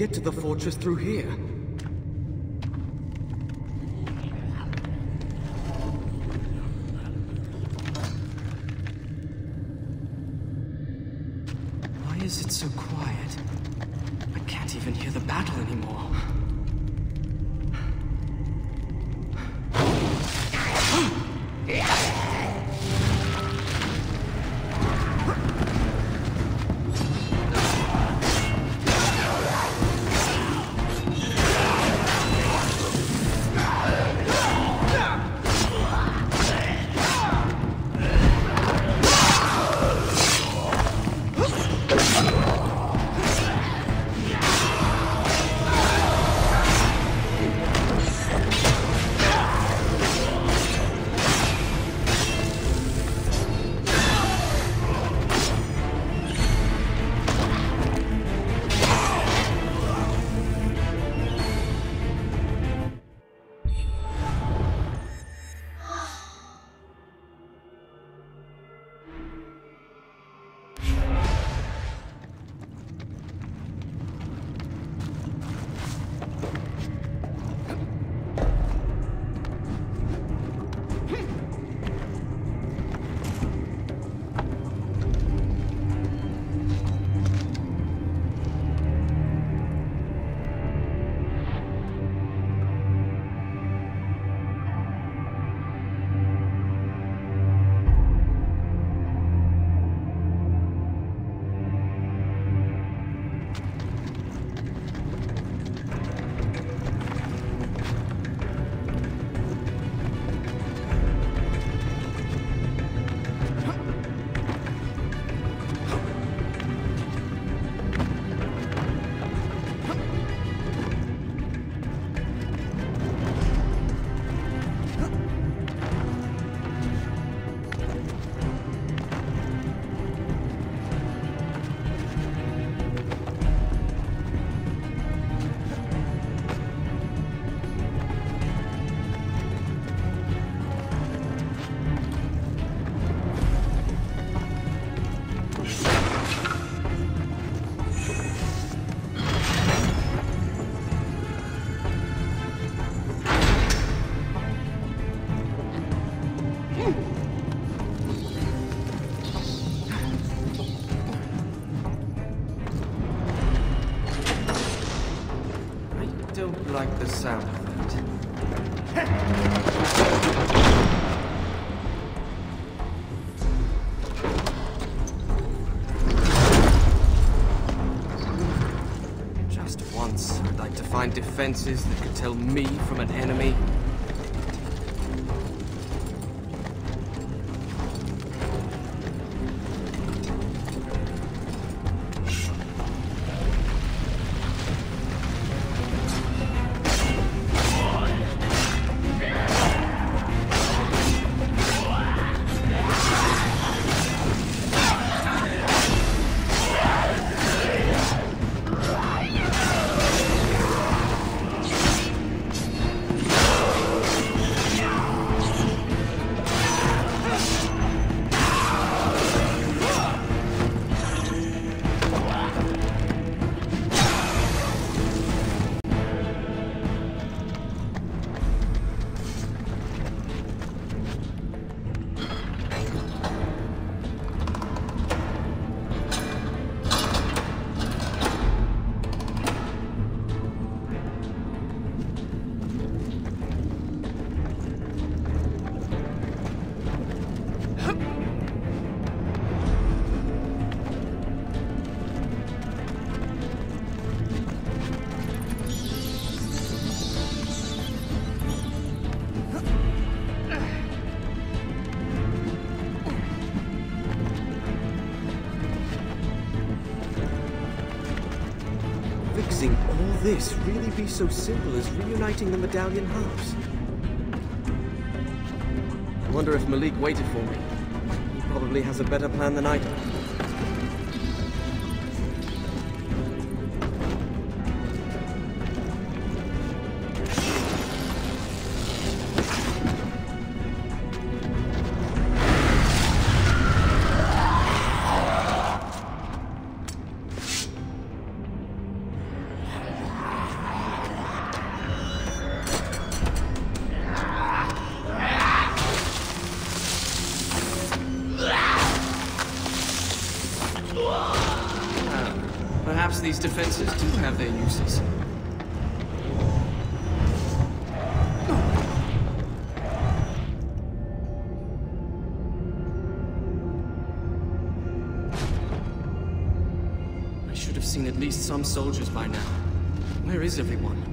get to the fortress through here. Why is it so quiet? I can't even hear the battle anymore. Defenses that could tell me from an enemy. This really be so simple as reuniting the medallion halves? I wonder if Malik waited for me. He probably has a better plan than I do. I should have seen at least some soldiers by now. Where is everyone?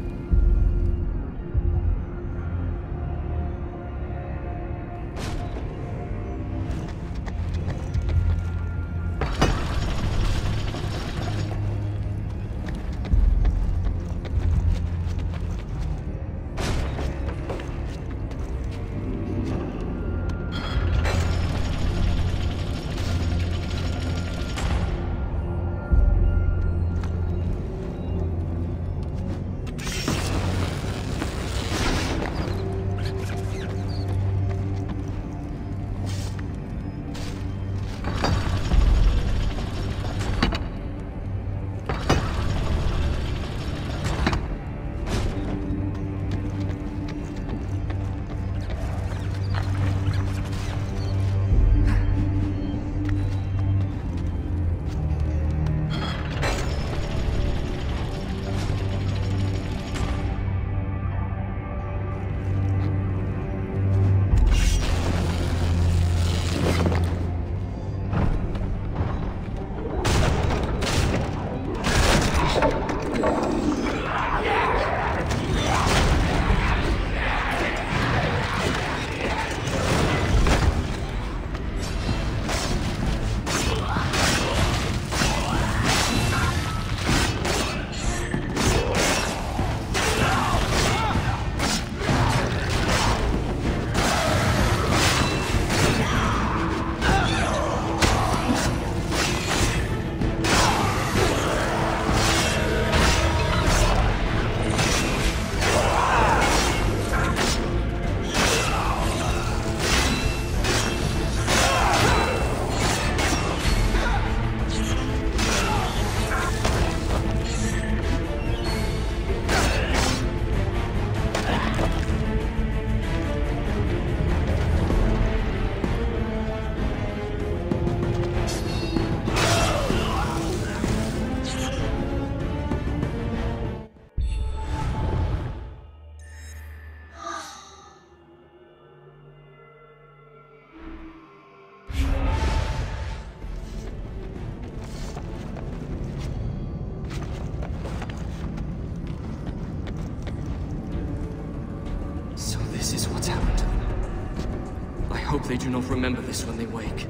Hope they do not remember this when they wake.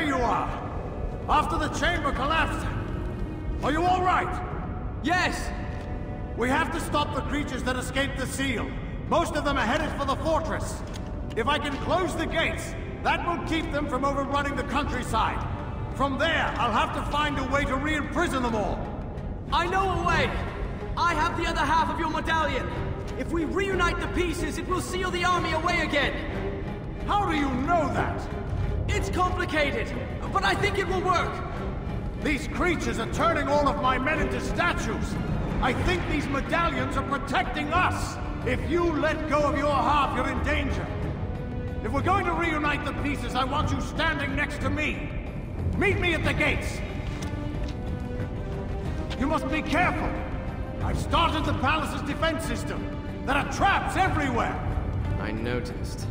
There you are! After the chamber collapsed. Are you all right? Yes! We have to stop the creatures that escaped the seal. Most of them are headed for the fortress. If I can close the gates, that will keep them from overrunning the countryside. From there, I'll have to find a way to re-imprison them all. I know a way! I have the other half of your medallion! If we reunite the pieces, it will seal the army away again! How do you know that? It's complicated, but I think it will work! These creatures are turning all of my men into statues. I think these medallions are protecting us. If you let go of your half, you're in danger. If we're going to reunite the pieces, I want you standing next to me. Meet me at the gates. You must be careful. I've started the palace's defense system. There are traps everywhere. I noticed.